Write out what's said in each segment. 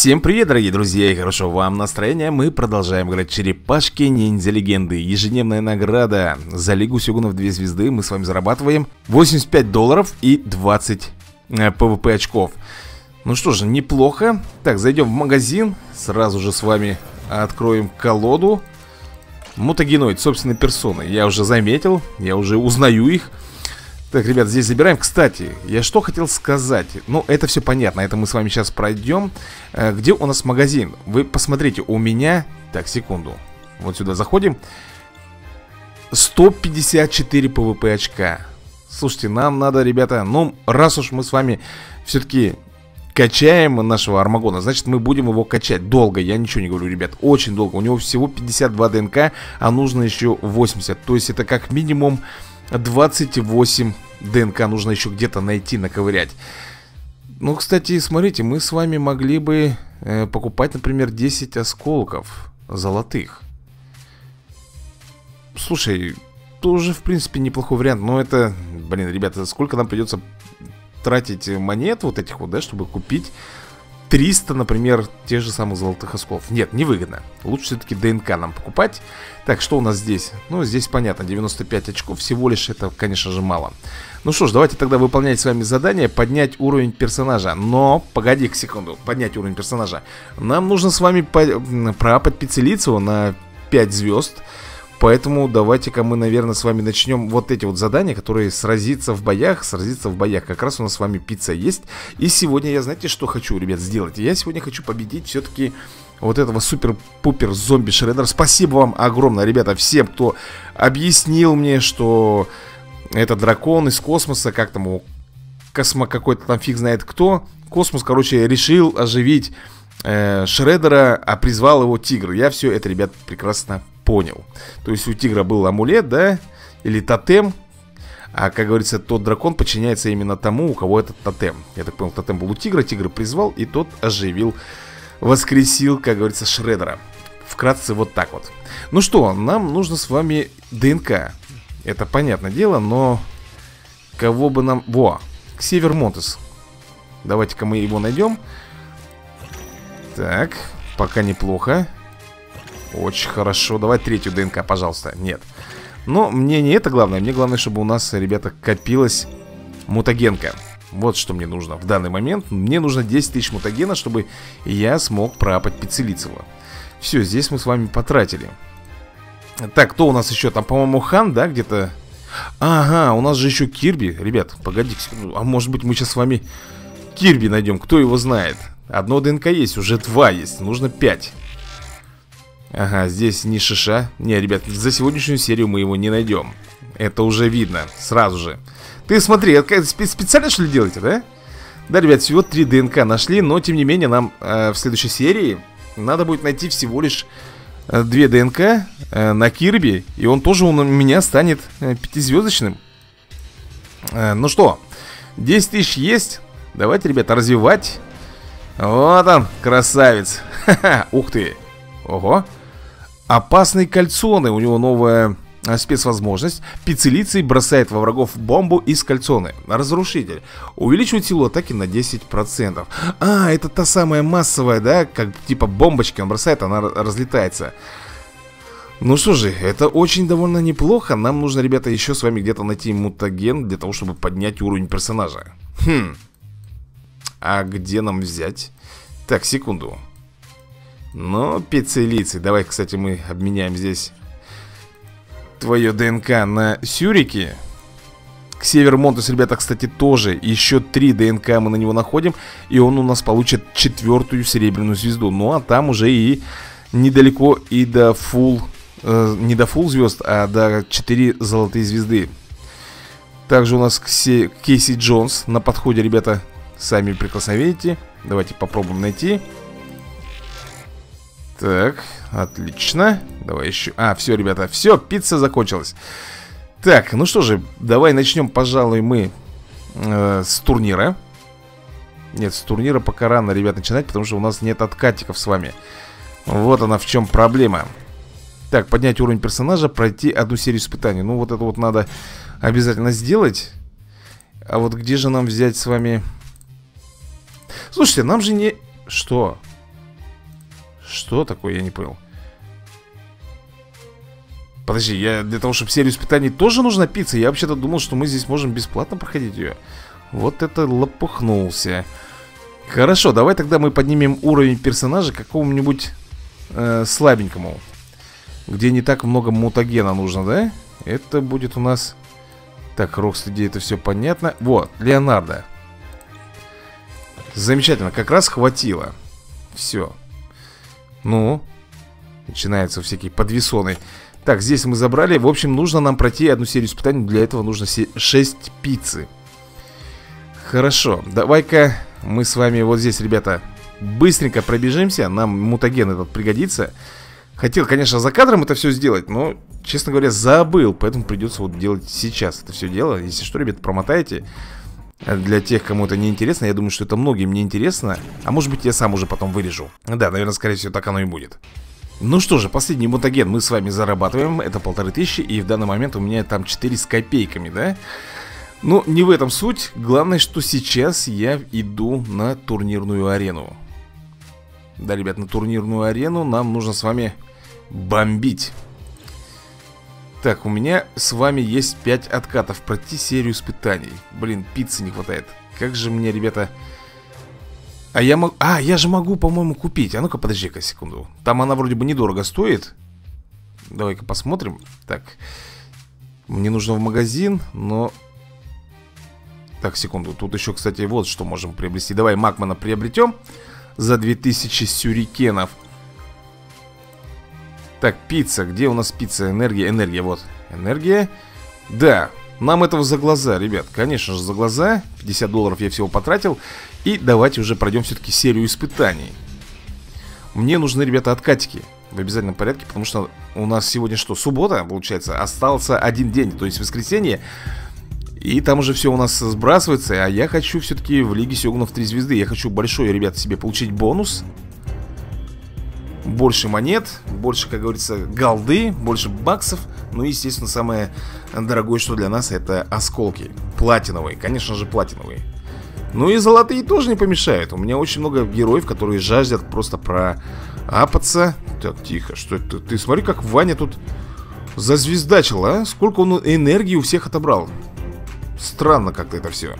Всем привет, дорогие друзья, и хорошего вам настроения. Мы продолжаем играть Черепашки Ниндзя Легенды Ежедневная награда за Лигу Сёгунов 2 звезды. Мы с вами зарабатываем 85 долларов и 20 э, PvP очков. Ну что же, неплохо. Так, зайдем в магазин. Сразу же с вами откроем колоду. Мутагеноид, собственной персоной Я уже заметил, я уже узнаю их так, ребят, здесь забираем. Кстати, я что хотел сказать. Ну, это все понятно. Это мы с вами сейчас пройдем. Э, где у нас магазин? Вы посмотрите, у меня... Так, секунду. Вот сюда заходим. 154 PvP очка. Слушайте, нам надо, ребята, ну, раз уж мы с вами все-таки качаем нашего Армагона, значит, мы будем его качать долго. Я ничего не говорю, ребят, очень долго. У него всего 52 ДНК, а нужно еще 80. То есть это как минимум 28 ДНК нужно еще где-то найти, наковырять. Ну, кстати, смотрите, мы с вами могли бы э, покупать, например, 10 осколков золотых. Слушай, тоже, в принципе, неплохой вариант. Но это, блин, ребята, сколько нам придется тратить монет вот этих вот, да, чтобы купить 300, например, тех же самых золотых осколов Нет, невыгодно. Лучше все-таки ДНК нам покупать. Так, что у нас здесь? Ну, здесь понятно, 95 очков. Всего лишь это, конечно же, мало. Ну что ж, давайте тогда выполнять с вами задание. Поднять уровень персонажа. Но, погоди секунду, поднять уровень персонажа. Нам нужно с вами по... проапать Пиццелицу на 5 звезд Поэтому давайте-ка мы, наверное, с вами начнем вот эти вот задания, которые сразиться в боях, сразиться в боях. Как раз у нас с вами пицца есть. И сегодня я, знаете, что хочу, ребят, сделать? Я сегодня хочу победить все-таки вот этого супер-пупер зомби Шреддер. Спасибо вам огромное, ребята, всем, кто объяснил мне, что это дракон из космоса, как там его, космо какой-то там фиг знает кто. Космос, короче, решил оживить э, Шреддера, а призвал его тигр. Я все это, ребят, прекрасно понял. То есть у тигра был амулет, да? Или тотем. А, как говорится, тот дракон подчиняется именно тому, у кого этот тотем. Я так понял, тотем был у тигра, тигр призвал, и тот оживил, воскресил, как говорится, Шреддера. Вкратце вот так вот. Ну что, нам нужно с вами ДНК. Это понятное дело, но кого бы нам... Во, Ксевер Монтес. Давайте-ка мы его найдем. Так, пока неплохо. Очень хорошо. Давай третью ДНК, пожалуйста. Нет. Но мне не это главное. Мне главное, чтобы у нас, ребята, копилась мутагенка. Вот что мне нужно в данный момент. Мне нужно 10 тысяч мутагена, чтобы я смог пропать Пиццелицева. Все, здесь мы с вами потратили. Так, кто у нас еще? Там, по-моему, Хан, да, где-то? Ага, у нас же еще Кирби. Ребят, погодите. А может быть мы сейчас с вами Кирби найдем? Кто его знает? Одно ДНК есть, уже два есть. Нужно пять. Ага, здесь не шиша Не, ребят, за сегодняшнюю серию мы его не найдем Это уже видно, сразу же Ты смотри, это специально что ли делаете, да? Да, ребят, всего 3 ДНК нашли Но, тем не менее, нам э, в следующей серии Надо будет найти всего лишь э, 2 ДНК э, на Кирби И он тоже у меня станет э, пятизвездочным э, Ну что, 10 тысяч есть Давайте, ребята, развивать Вот он, красавец Ух ты Ого Опасный кальцоны, у него новая а, спецвозможность. Пиццелицей бросает во врагов бомбу из кальцоны. Разрушитель. Увеличивает силу атаки на 10%. А, это та самая массовая, да? Как типа бомбочки он бросает, она разлетается. Ну что же, это очень довольно неплохо. Нам нужно, ребята, еще с вами где-то найти мутаген для того, чтобы поднять уровень персонажа. Хм. А где нам взять? Так, секунду. Но пиццелицы. Давай, кстати, мы обменяем здесь твое ДНК на сюрики. К Север Монтес, ребята, кстати, тоже еще три ДНК мы на него находим. И он у нас получит четвертую серебряную звезду. Ну, а там уже и недалеко и до фул... Э, не до фул звезд, а до 4 золотые звезды. Также у нас Ксе, Кейси Джонс на подходе, ребята. Сами прекрасно видите. Давайте попробуем найти. Так, отлично. Давай еще... А, все, ребята, все, пицца закончилась. Так, ну что же, давай начнем, пожалуй, мы э, с турнира. Нет, с турнира пока рано, ребят, начинать Потому что у нас нет откатиков с вами. Вот она в чем проблема. Так, поднять уровень персонажа, пройти одну серию испытаний. Ну, вот это вот надо обязательно сделать. А вот где же нам взять с вами... Слушайте, нам же не... Что? Что такое, я не понял. Подожди, я для того, чтобы серию испытаний тоже нужна пицца Я вообще-то думал, что мы здесь можем бесплатно проходить ее Вот это лопухнулся. Хорошо, давай тогда мы поднимем уровень персонажа какому-нибудь э, слабенькому Где не так много мутагена нужно, да? Это будет у нас... Так, Рокстеди, это все понятно. Вот, Леонардо Замечательно, как раз хватило. Все Ну Начинаются всякие подвесоны Так, здесь мы забрали. В общем, нужно нам пройти одну серию испытаний. Для этого нужно 6 пиццы. Хорошо, давай-ка мы с вами вот здесь, ребята Быстренько пробежимся. Нам мутаген этот пригодится. Хотел, конечно, за кадром это все сделать Но, честно говоря, забыл. Поэтому придется вот делать сейчас это все дело. Если что, ребята, промотаете для тех, кому это не интересно, я думаю, что это многим не интересно А может быть я сам уже потом вырежу. Да, наверное, скорее всего, так оно и будет. Ну что же, последний мутаген мы с вами зарабатываем. Это полторы тысячи, и в данный момент у меня там 4 с копейками, да? Ну, не в этом суть. Главное, что сейчас я иду на турнирную арену. Да, ребят, на турнирную арену нам нужно с вами бомбить так, у меня с вами есть 5 откатов Пройти серию испытаний. Блин, пиццы не хватает. Как же мне, ребята... А я могу... А, я же могу, по-моему, купить. А ну-ка, подожди-ка секунду. Там она вроде бы недорого стоит. Давай-ка посмотрим. Так. Мне нужно в магазин, но... Так, секунду. Тут еще, кстати, вот что можем приобрести. Давай Макмана приобретем За 2000 сюрикенов так, пицца. Где у нас пицца? Энергия, энергия, вот. Энергия. Да, нам этого за глаза, ребят. Конечно же, за глаза. 50 долларов я всего потратил. И давайте уже пройдем все-таки серию испытаний. Мне нужны, ребята, откатики. В обязательном порядке, потому что у нас сегодня что, суббота, получается, остался один день, то есть воскресенье. И там уже все у нас сбрасывается, а я хочу все-таки в Лиге Сёгунов 3 звезды. Я хочу большой, ребята, себе получить бонус больше монет, больше, как говорится, голды, больше баксов. Ну и, естественно, самое дорогое, что для нас, это осколки. Платиновые, конечно же, платиновые. Ну и золотые тоже не помешают. У меня очень много героев, которые жаждут просто про апаться. Так, тихо, что это? Ты смотри, как Ваня тут зазвездачил, а? Сколько он энергии у всех отобрал. Странно как-то это все.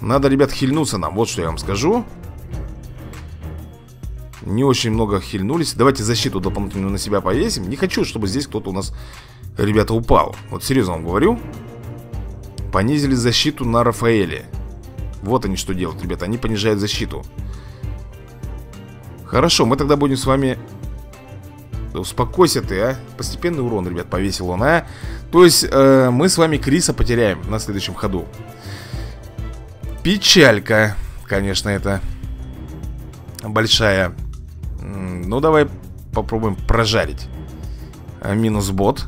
Надо, ребят, хильнуться нам, вот что я вам скажу. Не очень много хильнулись. Давайте защиту дополнительную на себя повесим. Не хочу, чтобы здесь кто-то у нас, ребята, упал. Вот серьезно вам говорю. Понизили защиту на Рафаэле. Вот они что делают, ребята Они понижают защиту. Хорошо, мы тогда будем с вами да Успокойся ты, а. Постепенный урон, ребят, повесил он, а. То есть э, мы с вами Криса потеряем На следующем ходу. Печалька, конечно, это Большая ну, давай попробуем прожарить. А, Минус бот.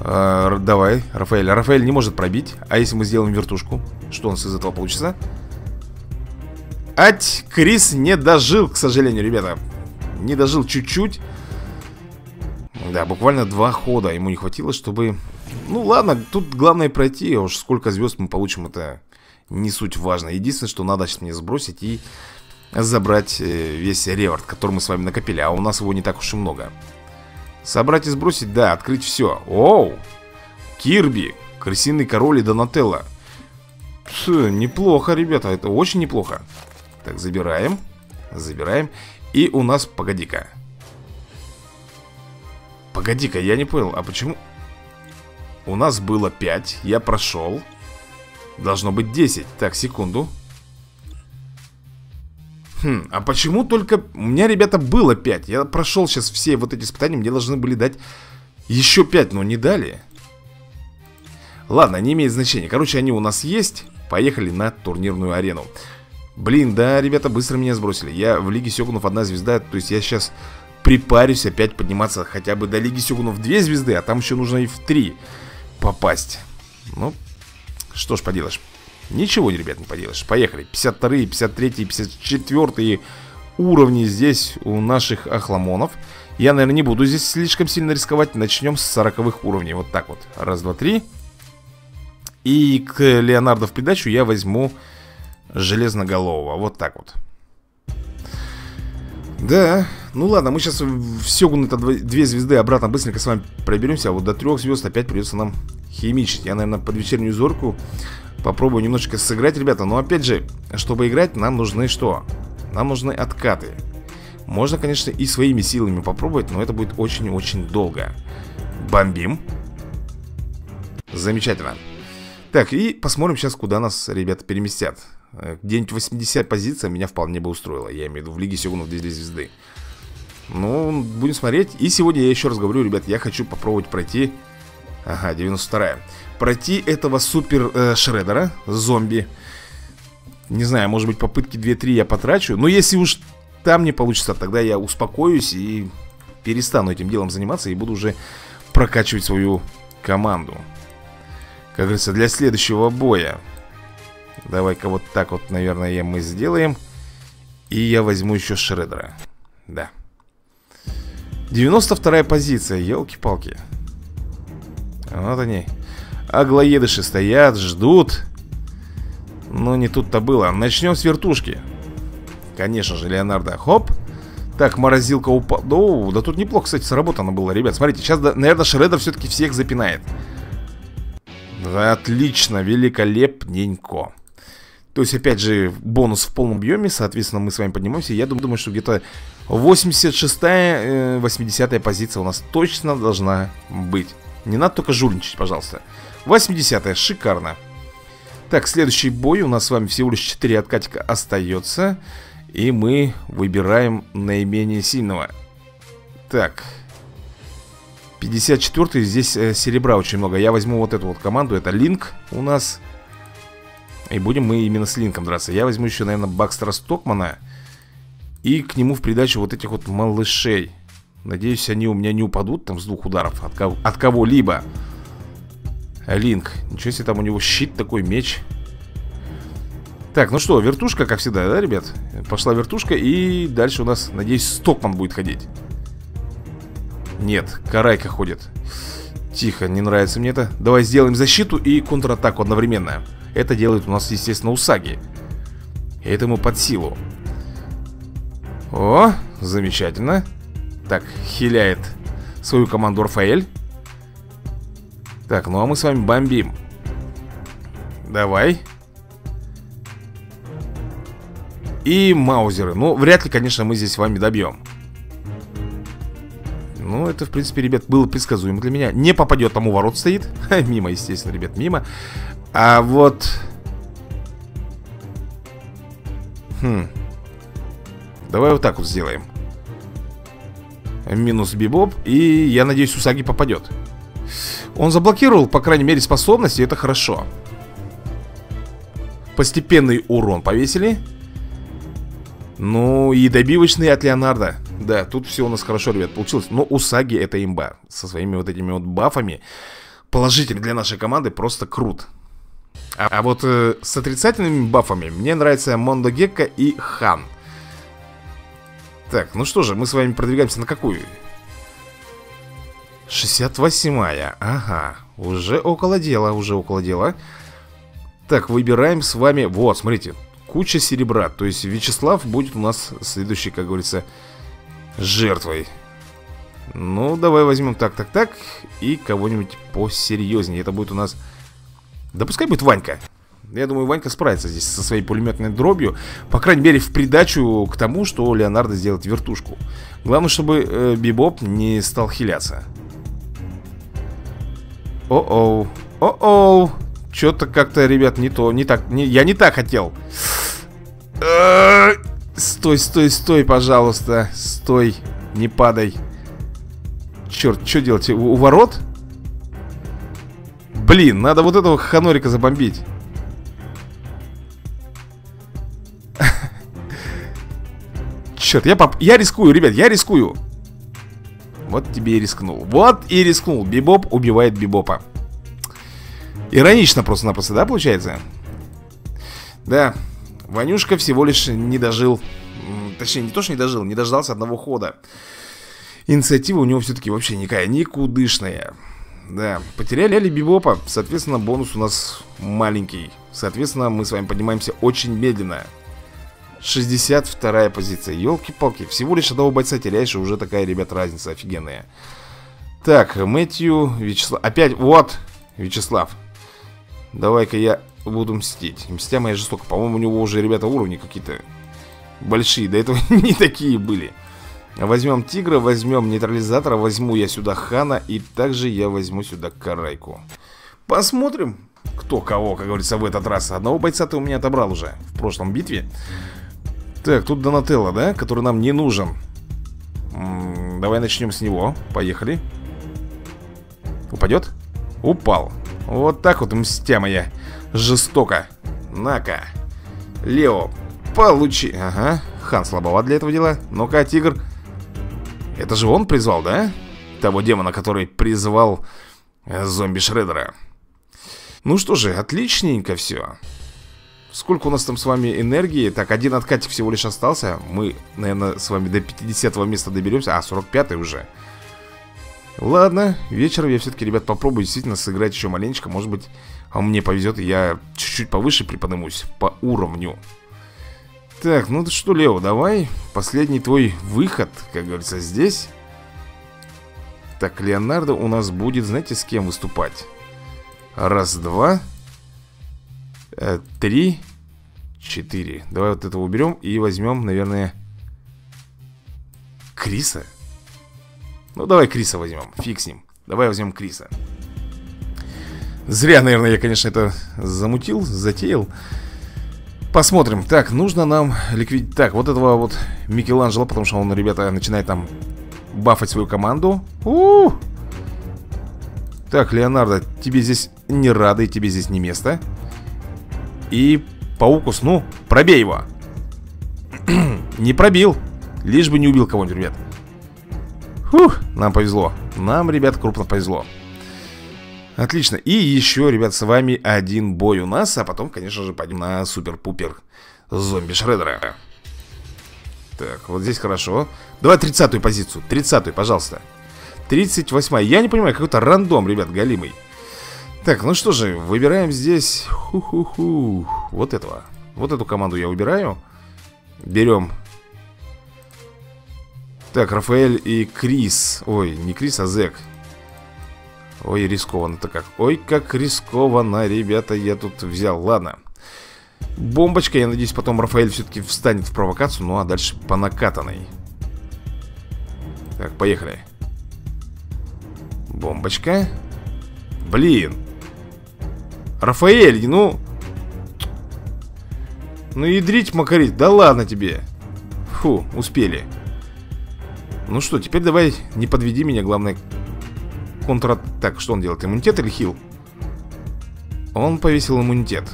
А, Давай, Рафаэль. Рафаэль не может пробить. А если мы сделаем вертушку? Что у нас из этого получится? Ать, Крис не дожил, к сожалению, ребята. Не дожил чуть-чуть. Да, буквально два хода Ему не хватило, чтобы... Ну ладно, тут главное пройти А уж сколько звезд мы получим, это не суть важно. Единственное, что надо сейчас мне сбросить и забрать э, весь реворд, который мы с вами накопили А у нас его не так уж и много. Собрать и сбросить, да, открыть все Оу, Кирби, Крысиный король и Донателло. Пс, Неплохо, ребята, это очень неплохо. Так, забираем Забираем. И у нас, погоди-ка. Погоди-ка, я не понял, а почему? У нас было 5, я прошел Должно быть 10 Так, секунду Хм, а почему только... У меня, ребята, было 5 Я прошел сейчас все вот эти испытания Мне должны были дать еще 5, но не дали. Ладно, не имеет значения Короче, они у нас есть. Поехали на турнирную арену. Блин, да, ребята, быстро меня сбросили. Я в Лиге Сёгунов одна звезда То есть я сейчас припарюсь опять подниматься Хотя бы до Лиги Сёгунов две звезды А там еще нужно и в три попасть. Ну, что ж поделаешь Ничего, ребят, не поделаешь. Поехали, 52, 53, 54 уровни здесь у наших охламонов. Я, наверное, не буду здесь слишком сильно рисковать. Начнем с 40 уровней, вот так вот. Раз, два, три. И к Леонардо в придачу я возьму Железноголового, вот так вот. Да, ну ладно, мы сейчас в Сёгун это две звезды обратно быстренько с вами проберемся, а вот до трех звезд опять придется нам химичить. Я, наверное, под вечернюю зорку попробую немножечко сыграть, ребята. Но опять же, чтобы играть, нам нужны что? Нам нужны откаты. Можно, конечно, и своими силами попробовать, но это будет очень-очень долго. Бомбим. Замечательно. Так, и посмотрим сейчас, куда нас ребята переместят. Э, где-нибудь 80 позиция меня вполне бы устроила Я имею в виду в Лиге Сёгунов 2 звезды Ну, будем смотреть И сегодня я еще раз говорю, ребят, я хочу попробовать пройти Ага, 92-я Пройти этого супер э, шредера Зомби. Не знаю, может быть попытки 2-3 я потрачу Но если уж там не получится Тогда я успокоюсь и перестану этим делом заниматься И буду уже прокачивать свою команду. Как говорится, для следующего боя. Давай-ка вот так вот, наверное, мы сделаем. И я возьму еще Шредера. Да. 92-я позиция, елки-палки Вот они. Аглоедыши стоят, ждут. Но не тут-то было. Начнем с вертушки. Конечно же, Леонардо, хоп. Так, морозилка упала да, да тут неплохо, кстати, сработано было, ребят. Смотрите, сейчас, наверное, Шредер все-таки всех запинает. Отлично, великолепненько. То есть, опять же, бонус в полном объеме, соответственно, мы с вами поднимаемся. Я думаю, что где-то 86-я, 80-я позиция у нас точно должна быть. Не надо только жульничать, пожалуйста. 80-я, шикарно. Так, следующий бой у нас с вами всего лишь 4 откатика остается. И мы выбираем наименее сильного. Так. 54-й, здесь э, серебра очень много. Я возьму вот эту вот команду, это Линк у нас. И будем мы именно с Линком драться Я возьму еще, наверное, Бакстера Стокмана И к нему в придачу вот этих вот малышей Надеюсь, они у меня не упадут там с двух ударов От, кого- от кого-либо. Линк, ничего себе там у него щит такой, меч. Так, ну что, вертушка, как всегда, да, ребят? Пошла вертушка и дальше у нас, надеюсь, Стокман будет ходить. Нет, Карайка ходит. Тихо, не нравится мне это. Давай сделаем защиту и контратаку одновременно. Это делает у нас, естественно, Усаги И это ему под силу. О, замечательно Так, хиляет свою команду Рафаэль. Так, ну а мы с вами бомбим. Давай. И маузеры. Ну, вряд ли, конечно, мы здесь с вами добьем. Ну, это, в принципе, ребят, было предсказуемо для меня. Не попадет, там у ворот стоит. Мимо, естественно, ребят, мимо. А вот... Хм. Давай вот так вот сделаем. Минус Бибоп. И я надеюсь, Усаги попадет. Он заблокировал, по крайней мере, способности. Это хорошо. Постепенный урон повесили. Ну и добивочный от Леонардо. Да, тут все у нас хорошо, ребят, получилось. Но Усаги это имба. Со своими вот этими вот бафами. Положительный для нашей команды просто крут. А, а вот э, с отрицательными бафами мне нравится Мондо Гекко и Хан. Так, ну что же, мы с вами продвигаемся на какую? 68-я, ага Уже около дела, уже около дела. Так, выбираем с вами Вот, смотрите, куча серебра. То есть Вячеслав будет у нас следующий, как говорится, жертвой. Ну, давай возьмем так, так, так И кого-нибудь посерьезнее. Это будет у нас да пускай будет Ванька. Я думаю, Ванька справится здесь со своей пулеметной дробью. По крайней мере, в придачу к тому, что Леонардо сделает вертушку. Главное, чтобы э, Бибоп не стал хиляться. О-оу. О-оу. Что-то как-то, ребят, не то, не так. Не, я не так хотел. Стой, стой, стой, пожалуйста. Стой. Не падай. Черт, что делать? У, у ворот? Блин, надо вот этого ханорика забомбить Черт, я, поп... я рискую, ребят, я рискую. Вот тебе и рискнул. Вот и рискнул. Бибоп убивает Бибопа. Иронично просто-напросто, да, получается? Да. Ванюшка всего лишь не дожил. Точнее, не то, что не дожил Не дождался одного хода. Инициатива у него все-таки вообще никакая Никудышная. Да, потеряли Бибопа, соответственно, бонус у нас маленький. Соответственно, мы с вами поднимаемся очень медленно. 62 позиция. Елки-палки, всего лишь одного бойца теряешь, и уже такая, ребят, разница офигенная. Так, Мэтью, Вячеслав. Опять, вот, Вячеслав. Давай-ка я буду мстить. Мстя моя жестоко. По-моему, у него уже, ребята, уровни какие-то большие. До этого не такие были. Возьмем тигра, возьмем нейтрализатора, возьму я сюда хана, и также я возьму сюда карайку. Посмотрим, кто кого, как говорится, в этот раз. Одного бойца ты у меня отобрал уже в прошлом битве. Так, тут Донателло, да, который нам не нужен. М -м, давай начнем с него. Поехали. Упадет? Упал. Вот так вот, мстя моя. Жестоко. На-ка. Лео, получи. Ага, хан слабоват для этого дела. Ну-ка, тигр. Это же он призвал, да? Того демона, который призвал э, зомби-шредера. Ну что же, отличненько все. Сколько у нас там с вами энергии? Так, один откатик всего лишь остался. Мы, наверное, с вами до 50 места доберемся. А, 45 уже. Ладно, вечером я все-таки, ребят, попробую действительно сыграть еще маленечко. Может быть, а мне повезет, и я чуть-чуть повыше приподнимусь по уровню. Так, ну что, Лео, давай Последний твой выход, как говорится, здесь Так, Леонардо у нас будет, знаете, с кем выступать? Раз, два Три Четыре Давай вот этого уберем и возьмем, наверное Криса Ну, давай Криса возьмем, фиг с ним Давай возьмем Криса Зря, наверное, я, конечно, это замутил, затеял Посмотрим. Так, нужно нам ликвидить... Так, вот этого вот Микеланджело, потому что он, ребята, начинает там бафать свою команду. У -у -у! Так, Леонардо, тебе здесь не рады, тебе здесь не место. И Паукус, ну, пробей его. не пробил. Лишь бы не убил кого-нибудь, ребят. Фух, нам повезло. Нам, ребят, крупно повезло. Отлично. И еще, ребят, с вами один бой у нас, а потом, конечно же, пойдем на супер-пупер зомби-шредера. Так, вот здесь хорошо. Давай 30-ю позицию. 30-ю, пожалуйста. 38-я. Я не понимаю, какой-то рандом, ребят, галимый. Так, ну что же, выбираем здесь... Ху-ху-ху. Вот этого. Вот эту команду я выбираю. Берем... Так, Рафаэль и Крис. Ой, не Крис, а Зек. Ой, рискованно-то как. Ой, как рискованно, ребята, я тут взял. Ладно. Бомбочка, я надеюсь, потом Рафаэль все-таки встанет в провокацию. Ну, а дальше по накатанной. Так, поехали. Бомбочка. Блин. Рафаэль, ну... Ну, ядрить, макарить. Да ладно тебе. Фу, успели. Ну что, теперь давай не подведи меня, главное, контр... Так, что он делает? Иммунитет или хил? Он повесил иммунитет.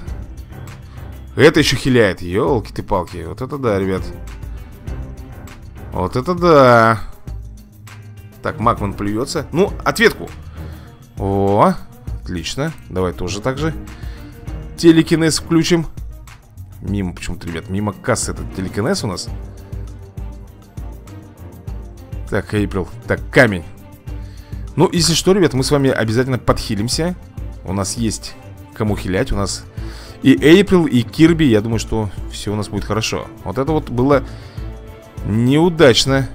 Это еще хиляет. елки ты палки Вот это да, ребят. Вот это да. Так, Макман плюется. Ну, ответку. О, отлично. Давай тоже так же. Телекинез включим. Мимо почему-то, ребят. Мимо кассы этот телекинез у нас. Так, Эйприл. Так, камень. Ну, если что, ребят, мы с вами обязательно подхилимся У нас есть кому хилять У нас и Эйприл, и Кирби Я думаю, что все у нас будет хорошо Вот это вот было неудачно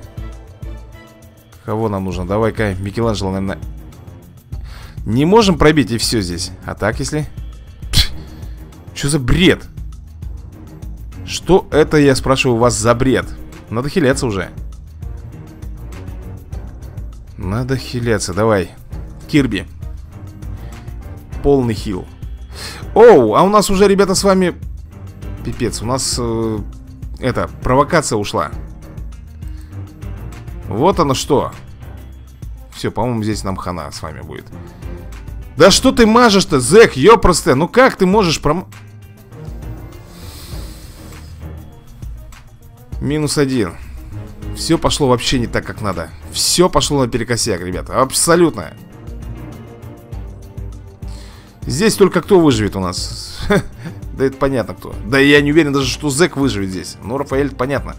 Кого нам нужно? Давай-ка, Микеланджело, наверное Не можем пробить и все здесь. А так, если... Что за бред? Что это, я спрашиваю, вас за бред? Надо хиляться уже. Надо хиляться, давай. Кирби. Полный хил. Оу, а у нас уже, ребята, с вами Пипец, у нас э, Это, провокация ушла. Вот оно что. Все, по-моему, здесь нам хана с вами будет Да что ты мажешь-то, зэк, ёпросте Ну как ты можешь пром... Минус один. Все пошло вообще не так, как надо. Все пошло наперекосяк, ребята Абсолютно. Здесь только кто выживет у нас? Да это понятно кто. Да я не уверен даже, что Зек выживет здесь. Ну, Рафаэль, понятно.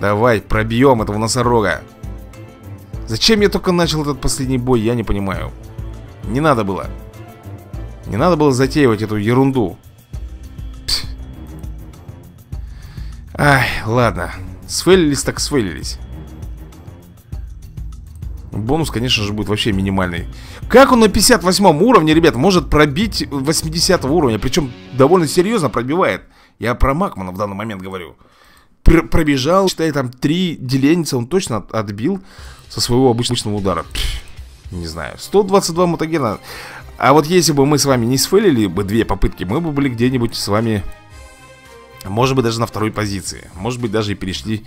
Давай, пробьем этого носорога. Зачем я только начал этот последний бой, я не понимаю Не надо было. Не надо было затеивать эту ерунду. Ай, ладно. Сфейлились так сфейлились Бонус, конечно же, будет вообще минимальный. Как он на 58 уровне, ребят, может пробить 80 уровня? Причем довольно серьезно пробивает. Я про Макмана в данный момент говорю. Пр Пробежал, считай, там три деленица Он точно отбил со своего обычного удара Не знаю 122 мутагена А вот если бы мы с вами не сфейлили бы две попытки Мы бы были где-нибудь с вами Может быть даже на второй позиции. Может быть даже и перешли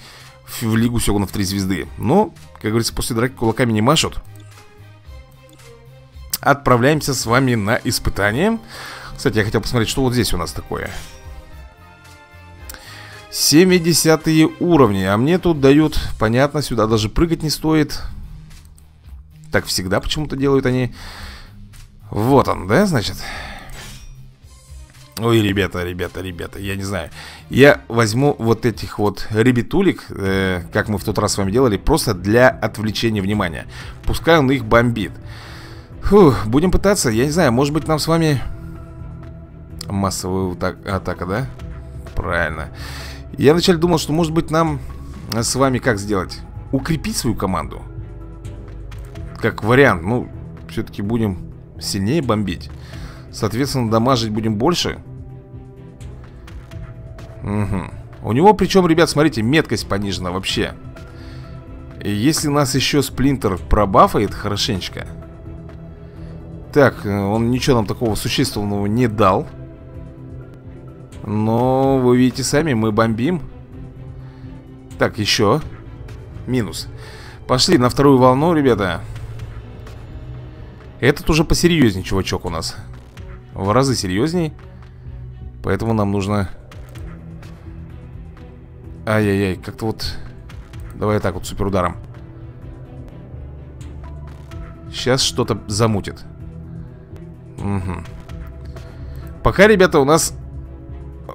в Лигу Сёгунов 3 звезды. Но, как говорится, после драки кулаками не машут. Отправляемся с вами на испытание. Кстати, я хотел посмотреть, что вот здесь у нас такое. 70 уровни. А мне тут дают, понятно, сюда даже прыгать не стоит Так всегда почему-то делают они Вот он, да, значит? Ой, ребята, ребята, ребята, я не знаю Я возьму вот этих вот ребятулик э, Как мы в тот раз с вами делали Просто для отвлечения внимания Пускай он их бомбит Фух, будем пытаться, я не знаю Может быть нам с вами Массовая атака, да? Правильно Я вначале думал, что может быть нам С вами как сделать? Укрепить свою команду Как вариант, ну Все-таки будем сильнее бомбить Соответственно, дамажить будем больше Угу. У него, причем, ребят, смотрите, меткость понижена вообще. И если нас еще сплинтер пробафает хорошенечко. Так, э, он ничего нам такого существенного не дал. Но вы видите сами, мы бомбим. Так, еще. Минус. Пошли на вторую волну, ребята. Этот уже посерьезнее, чувачок у нас. В разы серьезней. Поэтому нам нужно Ай-яй-яй, как-то вот... Давай так вот суперударом. Сейчас что-то замутит. Угу. Пока, ребята, у нас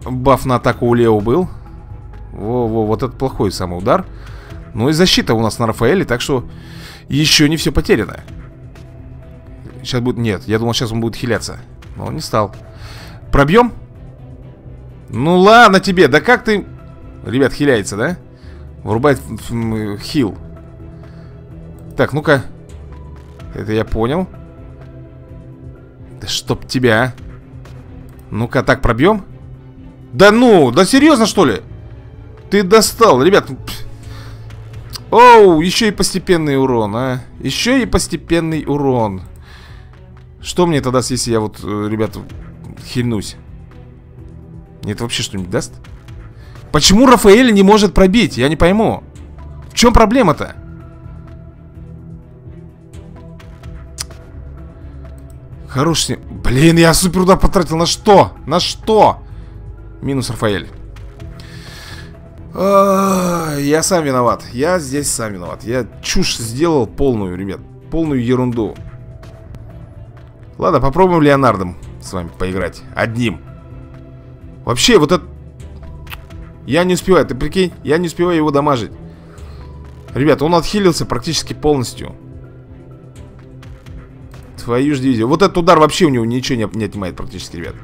баф на атаку у Лео был. Во-во, вот это плохой самый удар. Ну и защита у нас на Рафаэле, так что еще не все потеряно. Сейчас будет... Нет, я думал, сейчас он будет хиляться. Но он не стал. Пробьем? Ну ладно тебе, да как ты... Ребят, хиляется, да? Врубает хил Так, ну-ка Это я понял Да чтоб тебя а. Ну-ка, так, пробьем Да ну, да серьезно что ли? Ты достал, ребят Оу, еще и постепенный урон, а Еще и постепенный урон Что мне тогда, если я вот, э, ребят, хильнусь? Нет, вообще что-нибудь даст? Почему Рафаэль не может пробить? Я не пойму. В чем проблема-то? Хороший... Блин, я супер удар потратил. На что? На что? Минус Рафаэль. я сам виноват. Я здесь сам виноват. Я чушь сделал полную, ребят. Полную ерунду. Ладно, попробуем Леонардом с вами поиграть. Одним. Вообще, вот это я не успеваю, ты прикинь, я не успеваю его дамажить. Ребята, он отхилился практически полностью. Твою ж дивизию. Вот этот удар вообще у него ничего не, не отнимает практически, ребят.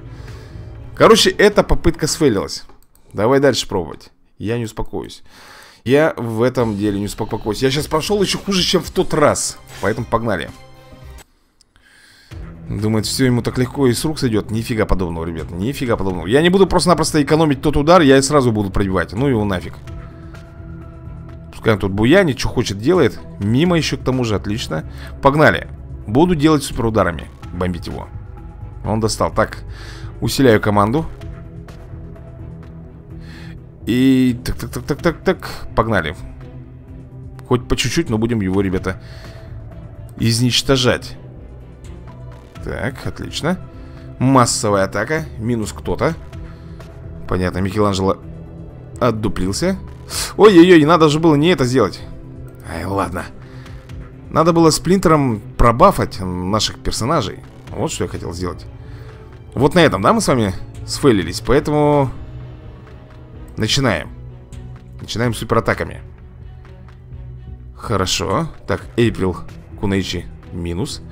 Короче, эта попытка сфейлилась. Давай дальше пробовать. Я не успокоюсь. Я в этом деле не успокоюсь. Я сейчас прошел еще хуже, чем в тот раз. Поэтому погнали Думает, все ему так легко и с рук сойдет Нифига подобного, ребят, нифига подобного. Я не буду просто-напросто экономить тот удар Я и сразу буду пробивать, ну его нафиг. Пускай он тут буянит, что хочет делает. Мимо еще к тому же, отлично. Погнали. Буду делать суперударами. Бомбить его. Он достал, так Усиляю команду. И так, так, так, так, так, так. Погнали. Хоть по чуть-чуть, но будем его, ребята Изничтожать так, отлично. Массовая атака, минус кто-то. Понятно, Микеланджело отдуплился. Ой-ой-ой, надо же было не это сделать. Ай, ладно. Надо было сплинтером пробафать наших персонажей. Вот что я хотел сделать. Вот на этом, да, мы с вами сфейлились? Поэтому Начинаем. Начинаем суператаками. Хорошо. Так, Эйприл Кунейчи минус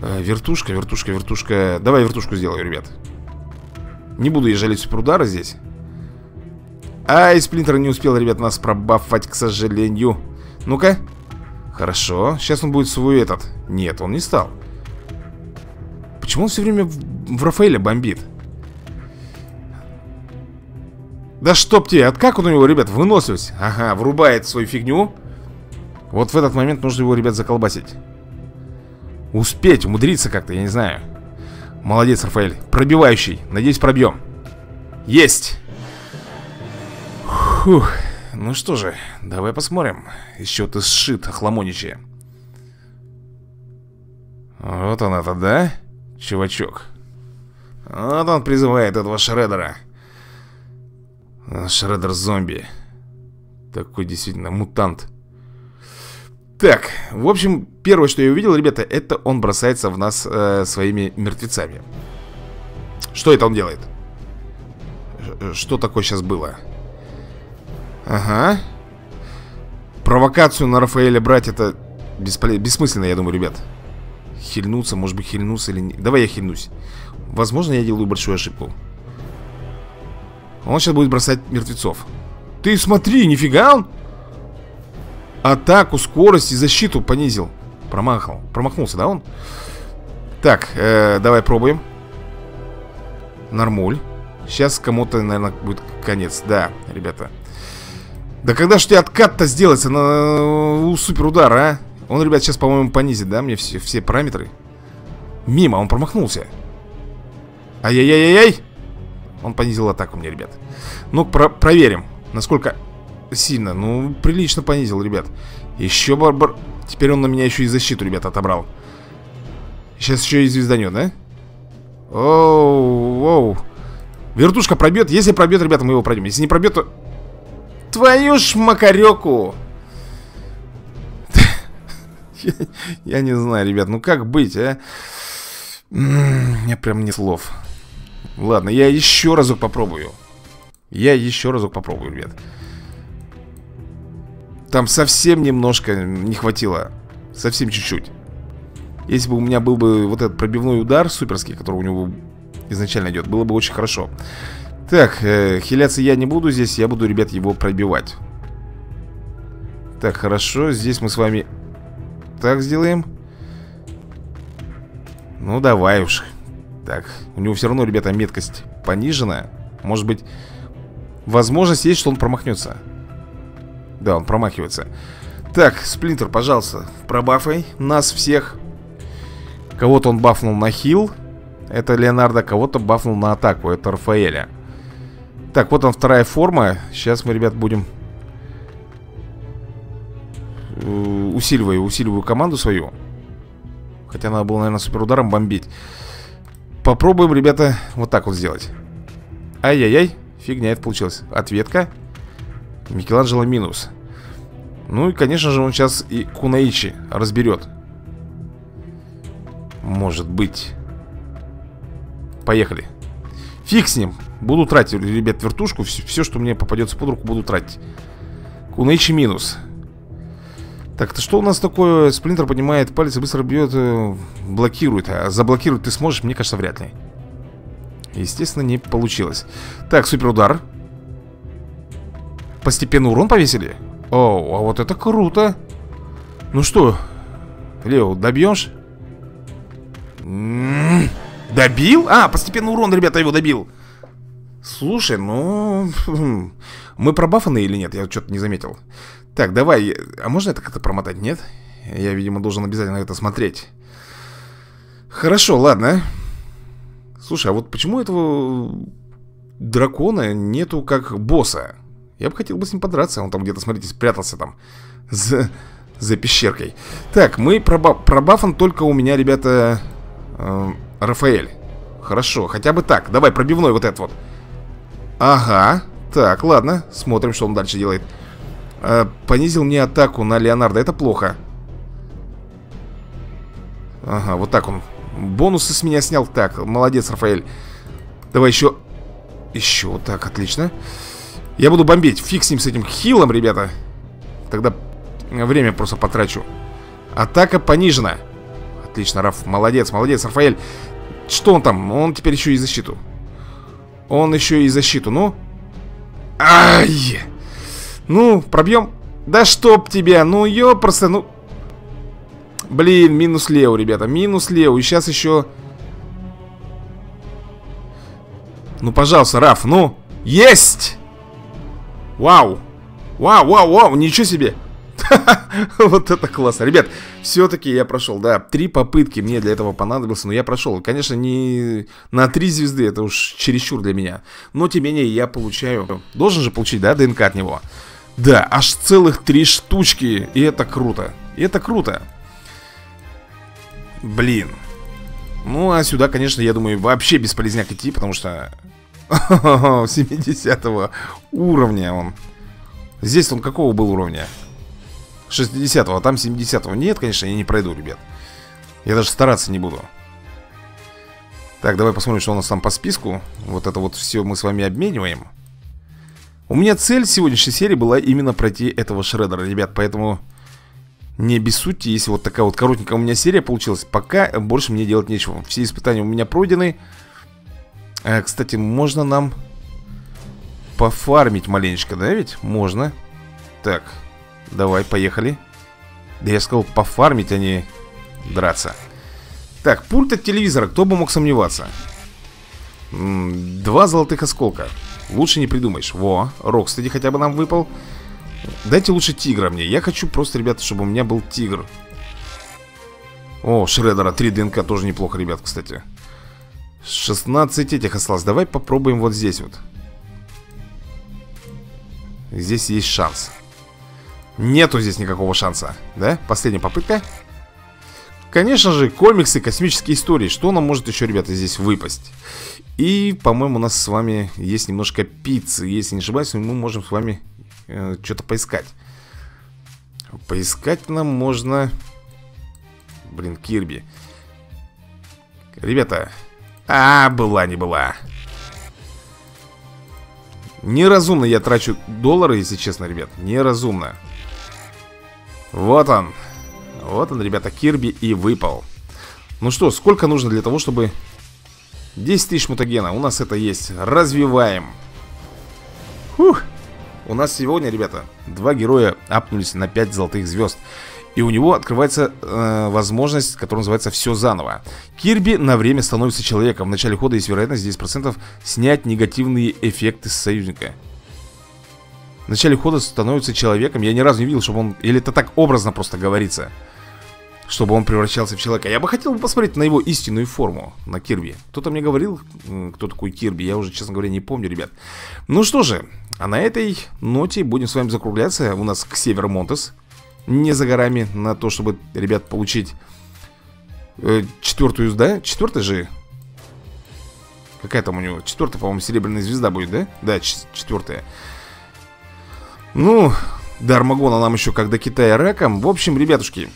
вертушка, вертушка, вертушка. Давай вертушку сделаю, ребят. Не буду я жалеть суперудара здесь. Ай, Сплинтер не успел, ребят, нас пробафать, к сожалению. Ну-ка. Хорошо, сейчас он будет свой этот. Нет, он не стал. Почему он все время в, в Рафаэля бомбит? Да чтоб тебе, от как он у него, ребят, выносливость? Ага, врубает свою фигню. Вот в этот момент нужно его, ребят, заколбасить Успеть, умудриться как-то, я не знаю. Молодец, Рафаэль, пробивающий. Надеюсь, пробьем. Есть! Фух, ну что же, давай посмотрим. Еще ты сшит, охламоничье Вот он это, да, чувачок. Вот он призывает этого Шреддера Шреддер-зомби Такой действительно мутант Так, в общем, первое, что я увидел, ребята Это он бросается в нас э, своими мертвецами. Что это он делает? Что такое сейчас было? Ага. Провокацию на Рафаэля брать это бесполезно, бессмысленно, я думаю, ребят. Хильнуться, может быть хильнуться или не. Давай я хильнусь. Возможно, я делаю большую ошибку. Он сейчас будет бросать мертвецов. Ты смотри, нифига он Атаку, скорость и защиту понизил. Промахал, промахнулся, да он? Так, э, давай пробуем. Нормуль. Сейчас кому-то, наверное, будет конец. Да, ребята. Да когда же тебе откат-то сделается на у суперудара, а? Он, ребят, сейчас, по-моему, понизит, да, мне все, все параметры. Мимо, он промахнулся. Ай-яй-яй-яй он понизил атаку мне, ребят. Ну, про проверим, насколько сильно Ну, прилично понизил, ребят. Еще барбар... Теперь он на меня еще и защиту, ребят, отобрал. Сейчас еще и звезданет, да? Оу, оу. Вертушка пробьет, если пробьет, ребята, мы его пройдем Если не пробьет, то... Твою ж макареку Я не знаю, ребят, ну как быть, а? Мне прям нет слов. Ладно, я еще разок попробую. Я еще разок попробую, ребят Там совсем немножко не хватило Совсем чуть-чуть. Если бы у меня был бы вот этот пробивной удар суперский Который у него изначально идет Было бы очень хорошо. Так, э, хиляться я не буду здесь Я буду, ребят, его пробивать. Так, хорошо Здесь мы с вами так сделаем. Ну, давай уж. Так, у него все равно, ребята, меткость понижена Может быть, возможность есть, что он промахнется Да, он промахивается. Так, Сплинтер, пожалуйста, пробафай нас всех. Кого-то он бафнул на хил. Это Леонардо, кого-то бафнул на атаку. Это Рафаэля. Так, вот он вторая форма. Сейчас мы, ребят, будем э, Усиливаю, усиливаю команду свою. Хотя надо было, наверное, суперударом бомбить. Попробуем, ребята, вот так вот сделать. Ай-яй-яй, фигня это получилось. Ответка Микеланджело минус Ну и, конечно же, он сейчас и Кунаичи разберет Может быть Поехали Фиг с ним Буду тратить, ребят, вертушку Все, все что мне попадется под руку, буду тратить Кунаичи минус так, это что у нас такое? Сплинтер поднимает палец и быстро бьет, э, блокирует. А заблокировать ты сможешь? Мне кажется, вряд ли. Естественно, не получилось. Так, супер удар. Постепенно урон повесили? О, а вот это круто. Ну что, Лео, добьешь? М-м-м, добил? А, постепенно урон, ребята, его добил. Слушай, ну... Мы пробафаны или нет? Я что-то не заметил. Так, давай. А можно это как-то промотать? Нет? Я, видимо, должен обязательно это смотреть. Хорошо, ладно. Слушай, а вот почему этого дракона нету как босса? Я бы хотел бы с ним подраться. Он там где-то, смотрите, спрятался там за, за пещеркой. Так, мы проба пробафан только у меня, ребята, э, Рафаэль. Хорошо, хотя бы так. Давай, пробивной вот этот вот. Ага. Так, ладно. Смотрим, что он дальше делает. Э, понизил мне атаку на Леонардо. Это плохо. Ага, вот так он. Бонусы с меня снял. Так, молодец, Рафаэль. Давай еще... Еще так, отлично. Я буду бомбить. Фиг с ним, с этим хилом, ребята. Тогда время просто потрачу. Атака понижена. Отлично, Раф. Молодец, молодец, Рафаэль. Что он там? Он теперь еще и защиту. Он еще и защиту. Ну, Ай! Ну, пробьем. Да чтоб тебя, ну просто, ну... Блин, минус Лео, ребята, минус Лео. И сейчас еще... Ну, пожалуйста, Раф, ну. Есть! Вау! Вау, вау, вау, ничего себе! Вот это классно. Ребят, все-таки я прошел, да, три попытки мне для этого понадобилось, но я прошел. Конечно, не на три звезды, это уж чересчур для меня. Но, тем не менее, я получаю... Должен же получить, да, ДНК от него? Да, аж целых три штучки, и это круто. И это круто. Блин. Ну, а сюда, конечно, я думаю, вообще бесполезняк идти, потому что... 70 уровня он. Здесь он какого был уровня? 60-го, а там 70-го. Нет, конечно, я не пройду, ребят. Я даже стараться не буду. Так, давай посмотрим, что у нас там по списку. Вот это вот все мы с вами обмениваем. У меня цель сегодняшней серии была именно пройти этого шредера, ребят, поэтому не обессудьте, если вот такая вот коротенькая у меня серия получилась. Пока больше мне делать нечего. Все испытания у меня пройдены. А, кстати, можно нам пофармить маленечко, да ведь? Можно. Так, Давай, поехали. Да я сказал пофармить, а не драться. Так, пульт от телевизора, кто бы мог сомневаться? Два золотых осколка. Лучше не придумаешь. Во, рок, кстати, хотя бы нам выпал. Дайте лучше тигра мне. Я хочу просто, ребята, чтобы у меня был тигр. О, Шредера, 3 ДНК тоже неплохо, ребят, кстати 16 этих осталось. Давай попробуем вот здесь вот. Здесь есть шанс. Нету здесь никакого шанса, да? Последняя попытка. Конечно же, комиксы, космические истории. Что нам может еще, ребята, здесь выпасть? И, по-моему, у нас с вами есть немножко пиццы. Если не ошибаюсь, мы можем с вами э, что-то поискать. Поискать нам можно... Блин, Кирби. Ребята А, была не была Неразумно я трачу доллары, если честно, ребят Неразумно вот он. Вот он, ребята, Кирби и выпал. Ну что, сколько нужно для того, чтобы... 10 тысяч мутагена, у нас это есть. Развиваем. Фух. У нас сегодня, ребята, два героя апнулись на 5 золотых звезд. И у него открывается э, возможность, которая называется «Все заново». Кирби на время становится человеком. В начале хода есть вероятность 10% снять негативные эффекты с союзника в начале хода становится человеком. Я ни разу не видел, чтобы он... Или это так образно просто говорится. Чтобы он превращался в человека. Я бы хотел посмотреть на его истинную форму, на Кирби. Кто-то мне говорил, кто такой Кирби. Я уже, честно говоря, не помню, ребят. Ну что же, а на этой ноте будем с вами закругляться. У нас к северу Монтес. Не за горами на то, чтобы, ребят, получить э, четвертую, да? Четвертая же Какая там у него? Четвертая, по-моему, серебряная звезда будет, да? Да, четвертая. Ну, до Армагона нам еще как до Китая раком. В общем, ребятушки,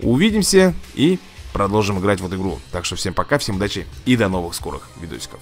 увидимся и продолжим играть в эту игру. Так что всем пока, всем удачи и до новых скорых видосиков.